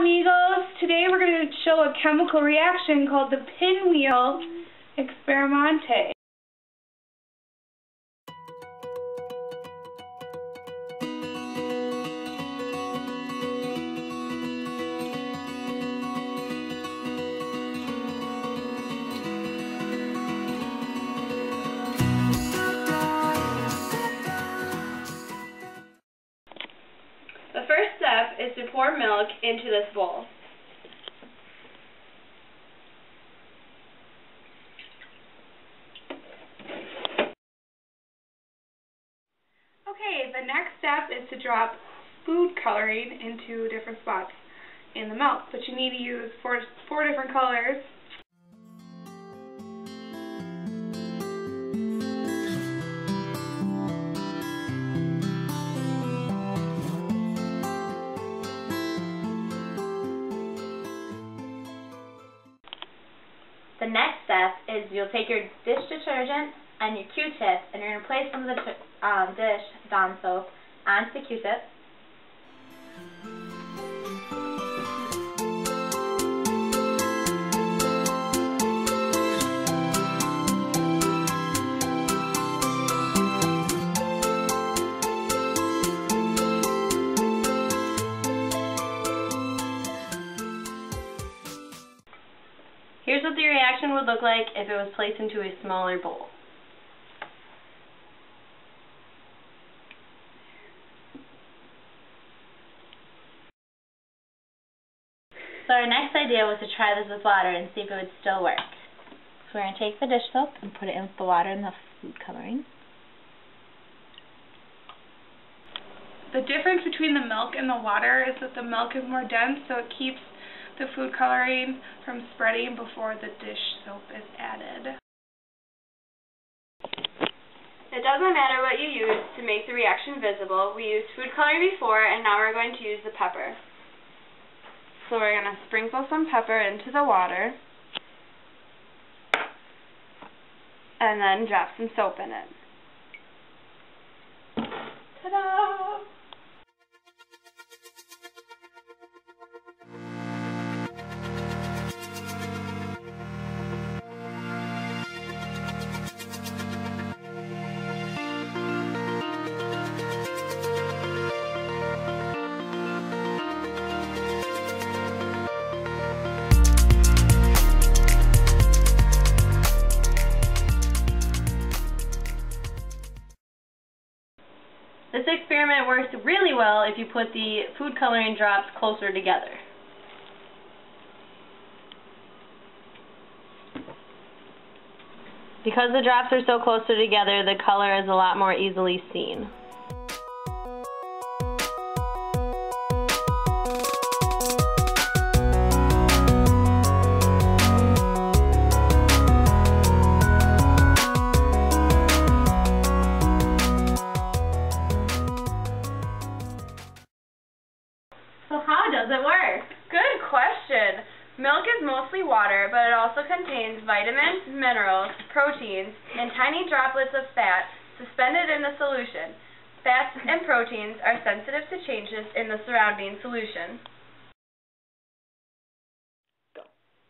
amigos. Today we're going to show a chemical reaction called the pinwheel experimente. Pour milk into this bowl. Okay, the next step is to drop food coloring into different spots in the milk. But you need to use four, four different colors. The next step is you'll take your dish detergent and your Q-tip and you're going to place some of the um, dish Dawn soap onto the Q-tip. What the reaction would look like if it was placed into a smaller bowl. So our next idea was to try this with water and see if it would still work. So we're going to take the dish soap and put it in with the water and the food coloring. The difference between the milk and the water is that the milk is more dense, so it keeps the food coloring from spreading before the dish soap is added. It doesn't matter what you use to make the reaction visible. We used food coloring before and now we're going to use the pepper. So we're going to sprinkle some pepper into the water and then drop some soap in it. Ta-da! This experiment works really well if you put the food coloring drops closer together. Because the drops are so closer together, the color is a lot more easily seen. Does it work? Good question. Milk is mostly water, but it also contains vitamins, minerals, proteins, and tiny droplets of fat suspended in the solution. Fats and proteins are sensitive to changes in the surrounding solution.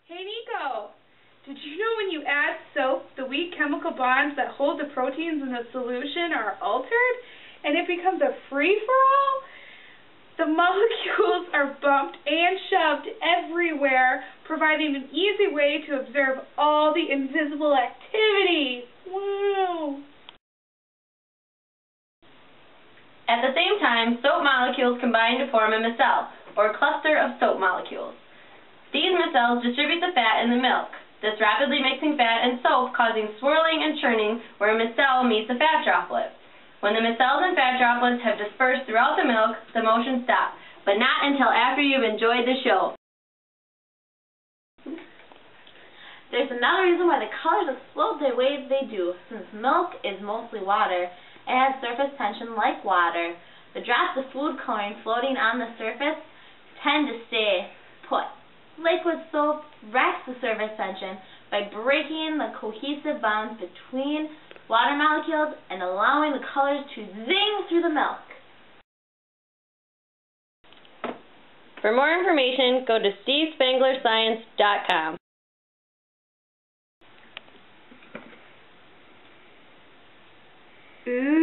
Hey Nico, did you know when you add soap, the weak chemical bonds that hold the proteins in the solution are altered and it becomes a free-for-all? The molecules are bumped and shoved everywhere, providing an easy way to observe all the invisible activity. Wow! At the same time, soap molecules combine to form a micelle, or cluster of soap molecules. These micelles distribute the fat in the milk, this rapidly mixing fat and soap causing swirling and churning where a micelle meets a fat droplet. When the micelles and fat droplets have dispersed throughout the milk, the motion stops, but not until after you've enjoyed the show. There's another reason why the colors explode the way they do. Since milk is mostly water, it has surface tension like water. The drops of food coloring floating on the surface tend to stay put. Liquid soap wrecks the surface tension by breaking the cohesive bonds between water molecules and allowing the colors to zing through the milk. For more information, go to stevespanglerscience.com. Ooh.